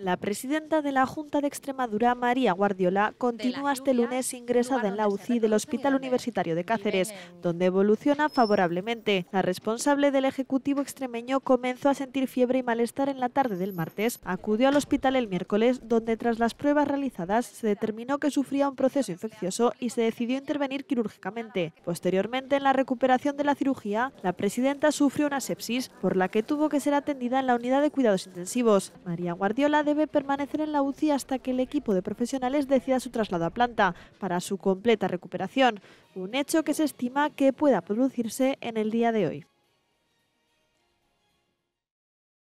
La presidenta de la Junta de Extremadura, María Guardiola, continúa este lunes ingresada en la UCI del Hospital Universitario de Cáceres, donde evoluciona favorablemente. La responsable del Ejecutivo extremeño comenzó a sentir fiebre y malestar en la tarde del martes. Acudió al hospital el miércoles, donde tras las pruebas realizadas se determinó que sufría un proceso infeccioso y se decidió intervenir quirúrgicamente. Posteriormente, en la recuperación de la cirugía, la presidenta sufrió una sepsis, por la que tuvo que ser atendida en la unidad de cuidados intensivos. María Guardiola debe permanecer en la UCI hasta que el equipo de profesionales decida su traslado a planta para su completa recuperación, un hecho que se estima que pueda producirse en el día de hoy.